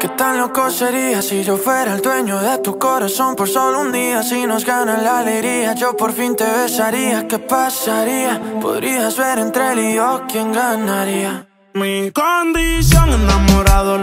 ¿Qué tan loco sería si yo fuera el dueño de tu corazón por solo un día? Si nos gana la alegría, yo por fin te besaría. ¿Qué pasaría? Podrías ver entre él y yo quién ganaría. Mi condición, enamorado